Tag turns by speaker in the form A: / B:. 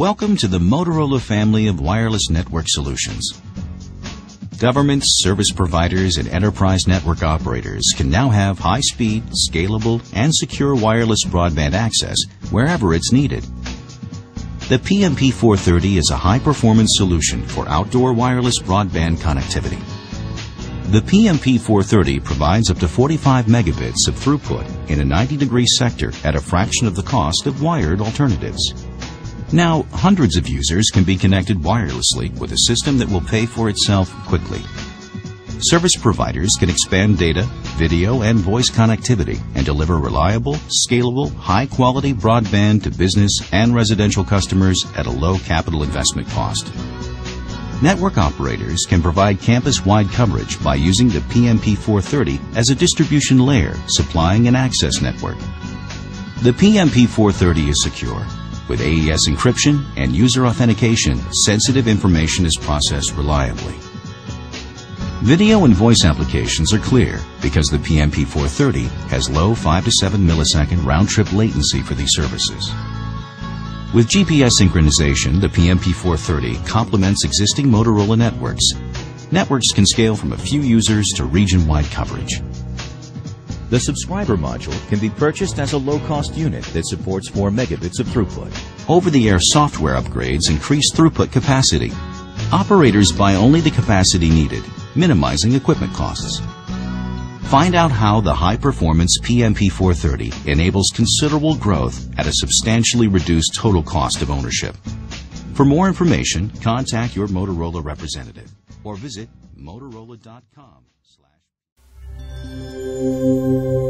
A: Welcome to the Motorola family of wireless network solutions. Governments, service providers, and enterprise network operators can now have high-speed, scalable, and secure wireless broadband access wherever it's needed. The PMP430 is a high-performance solution for outdoor wireless broadband connectivity. The PMP430 provides up to 45 megabits of throughput in a 90-degree sector at a fraction of the cost of wired alternatives. Now, hundreds of users can be connected wirelessly with a system that will pay for itself quickly. Service providers can expand data, video, and voice connectivity and deliver reliable, scalable, high-quality broadband to business and residential customers at a low capital investment cost. Network operators can provide campus-wide coverage by using the PMP430 as a distribution layer supplying an access network. The PMP430 is secure with AES encryption and user authentication, sensitive information is processed reliably. Video and voice applications are clear because the PMP430 has low 5 to 7 millisecond round-trip latency for these services. With GPS synchronization, the PMP430 complements existing Motorola networks. Networks can scale from a few users to region-wide coverage.
B: The subscriber module can be purchased as a low-cost unit that supports 4 megabits of throughput.
A: Over-the-air software upgrades increase throughput capacity. Operators buy only the capacity needed, minimizing equipment costs. Find out how the high-performance PMP430 enables considerable growth at a substantially reduced total cost of ownership. For more information, contact your Motorola representative or visit motorola.com. Música